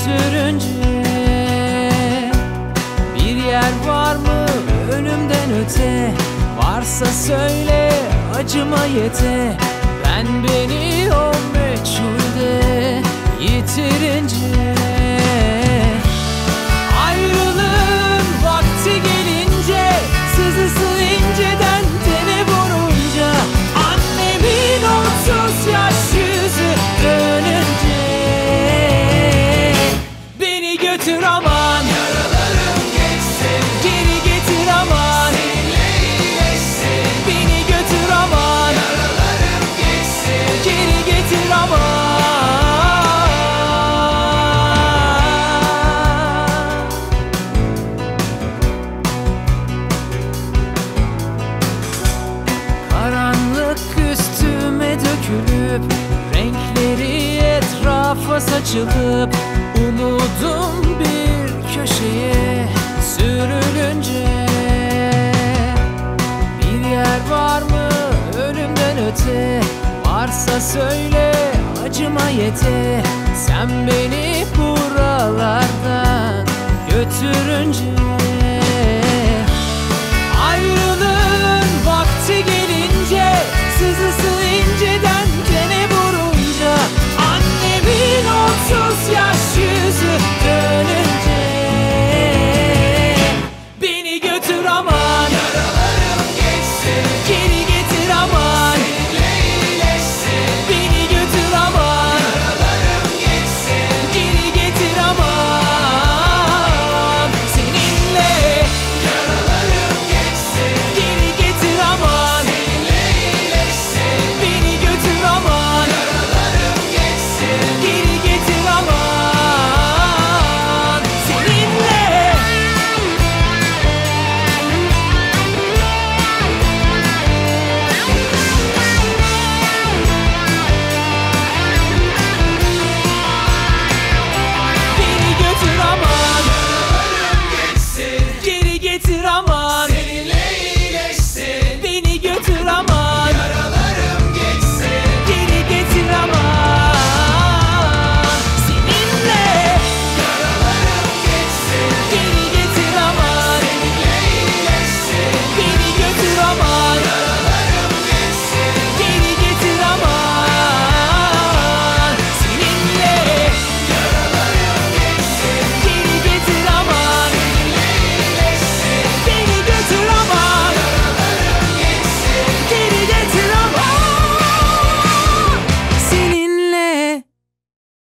götürünce Bir yer var mı önümden öte? Varsa söyle acıma yete. Ben beni o meçhulde dökülüp Renkleri etrafa saçılıp Umudum bir köşeye sürülünce. Bir yer var mı ölümden öte? Varsa söyle acıma yete. Sen beni buralardan götürünce